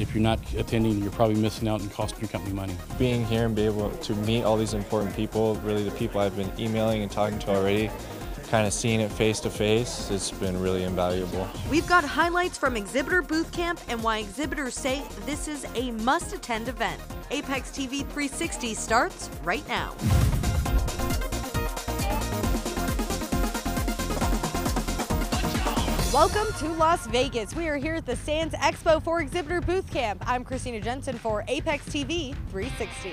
if you're not attending, you're probably missing out and costing your company money. Being here and be able to meet all these important people, really the people I've been emailing and talking to already, kind of seeing it face to face, it's been really invaluable. We've got highlights from Exhibitor Boot Camp and why exhibitors say this is a must attend event. AAPEX TV 360 starts right now. Welcome to Las Vegas. We are here at the Sands Expo for Exhibitor Boot Camp. I'm Christina Jensen for AAPEX TV 360.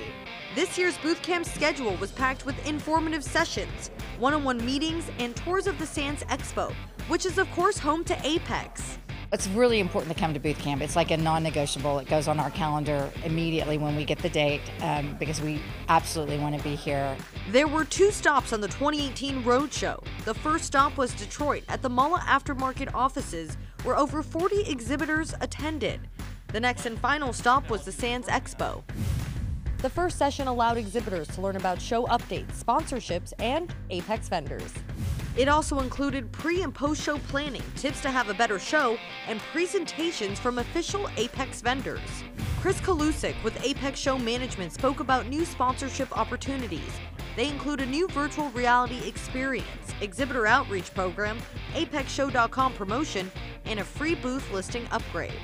This year's Boot Camp schedule was packed with informative sessions, one on one meetings, and tours of the Sands Expo, which is, of course, home to AAPEX. It's really important to come to boot camp. It's like a non-negotiable. It goes on our calendar immediately when we get the date um, because we absolutely want to be here. There were two stops on the 2018 Roadshow. The first stop was Detroit at the Mulla Aftermarket offices, where over 40 exhibitors attended. The next and final stop was the Sands Expo. The first session allowed exhibitors to learn about show updates, sponsorships, and AAPEX vendors. It also included pre and post show planning, tips to have a better show, and presentations from official AAPEX vendors. Chris Kalusik with AAPEX Show Management spoke about new sponsorship opportunities. They include a new virtual reality experience, exhibitor outreach program, AAPEXShow.com promotion, and a free booth listing upgrade.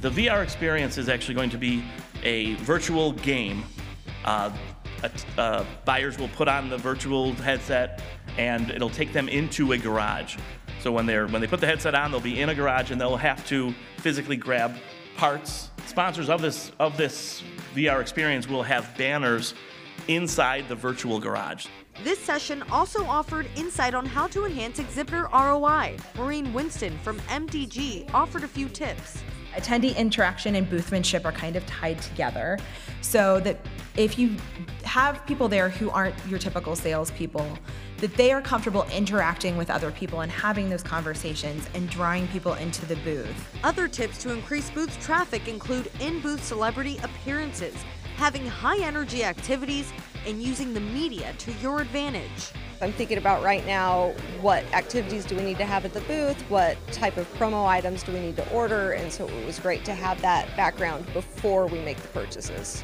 The VR experience is actually going to be a virtual game. Uh, uh, buyers will put on the virtual headset and it'll take them into a garage. So when they're when they put the headset on, they'll be in a garage and they'll have to physically grab parts. Sponsors of this of this VR experience will have banners inside the virtual garage. This session also offered insight on how to enhance exhibitor ROI. Maureen Winston from MDG offered a few tips. Attendee interaction and boothmanship are kind of tied together so that if you have people there who aren't your typical salespeople, that they are comfortable interacting with other people and having those conversations and drawing people into the booth. Other tips to increase booth traffic include in booth celebrity appearances, having high energy activities, and using the media to your advantage. I'm thinking about right now what activities do we need to have at the booth, what type of promo items do we need to order, and so it was great to have that background before we make the purchases.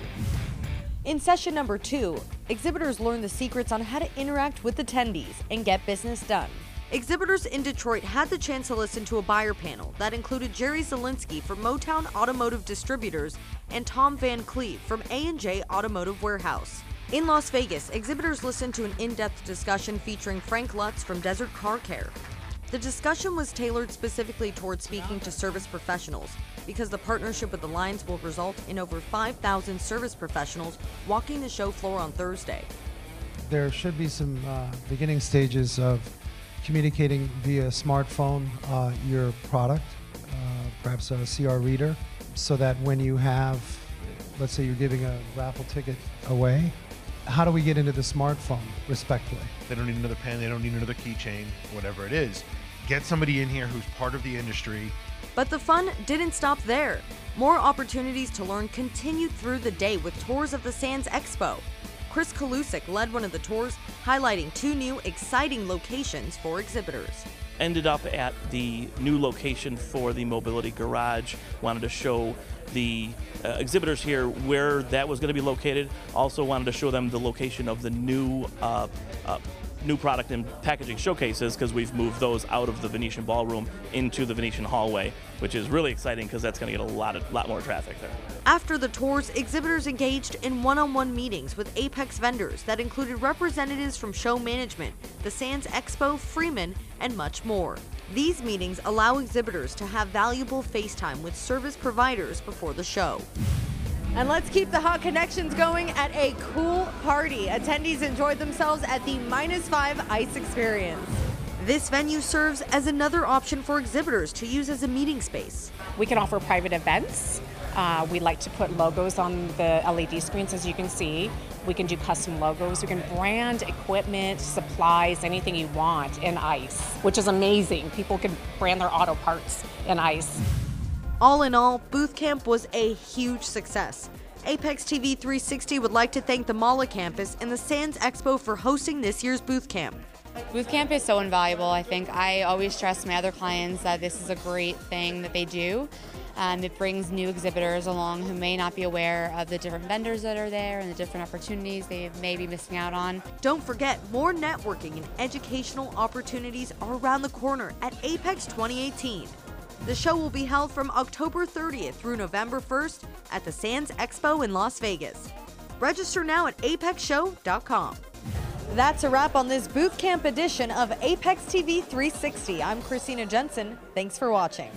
In session number two, exhibitors learn the secrets on how to interact with attendees and get business done. Exhibitors in Detroit had the chance to listen to a buyer panel that included Jerry Zielinski from Motown Automotive Distributors and Tom Van Cleve from A&J Automotive Warehouse. In Las Vegas, exhibitors listened to an in-depth discussion featuring Frank Lutz from Desert Car Care. The discussion was tailored specifically towards speaking to service professionals because the partnership with the Alliance will result in over 5,000 service professionals walking the show floor on Thursday. There should be some uh, beginning stages of communicating via smartphone uh, your product, uh, perhaps a QR reader, so that when you have, let's say you're giving a raffle ticket away, how do we get into the smartphone respectfully? They don't need another pen, they don't need another keychain, whatever it is. Get somebody in here who's part of the industry. But the fun didn't stop there. More opportunities to learn continued through the day with tours of the Sands Expo. Chris Kalusik led one of the tours, highlighting two new exciting locations for exhibitors. Ended up at the new location for the Mobility Garage. Wanted to show the uh, exhibitors here where that was going to be located. Also wanted to show them the location of the new uh, uh, new product and packaging showcases because we've moved those out of the Venetian Ballroom into the Venetian Hallway, which is really exciting because that's going to get a lot of lot more traffic there. After the tours, exhibitors engaged in one-on-one meetings with AAPEX vendors that included representatives from show management, the Sands Expo, Freeman, and much more. These meetings allow exhibitors to have valuable FaceTime with service providers before the show. And let's keep the hot connections going at a cool party. Attendees enjoyed themselves at the Minus 5 Ice Experience. This venue serves as another option for exhibitors to use as a meeting space. We can offer private events. Uh, we like to put logos on the LED screens, as you can see. We can do custom logos. We can brand equipment, supplies, anything you want in ice, which is amazing. People can brand their auto parts in ice. All in all, Boot Camp was a huge success. AAPEX TV 360 would like to thank the Mulla campus and the Sands Expo for hosting this year's Boot Camp. Boot Camp is so invaluable. I think I always stress my other clients that this is a great thing that they do. Um, it brings new exhibitors along who may not be aware of the different vendors that are there and the different opportunities they may be missing out on. Don't forget, more networking and educational opportunities are around the corner at AAPEX 2018. The show will be held from October 30th through November 1st at the Sands Expo in Las Vegas. Register now at aapexshow.com. That's a wrap on this Boot Camp edition of AAPEX TV 360. I'm Christina Jensen. Thanks for watching.